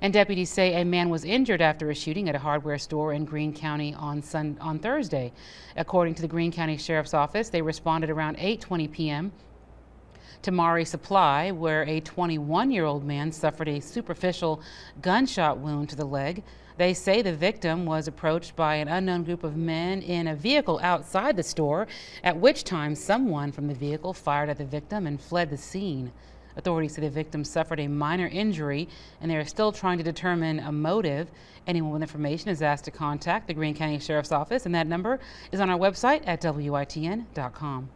And deputies say a man was injured after a shooting at a hardware store in Greene County on, Sun on Thursday. According to the Greene County Sheriff's Office, they responded around 8:20 p.m. to Mari Supply, where a 21-year-old man suffered a superficial gunshot wound to the leg. They say the victim was approached by an unknown group of men in a vehicle outside the store, at which time someone from the vehicle fired at the victim and fled the scene. Authorities say the victim suffered a minor injury and they are still trying to determine a motive. Anyone with information is asked to contact the Greene County Sheriff's Office, and that number is on our website at WITN.com.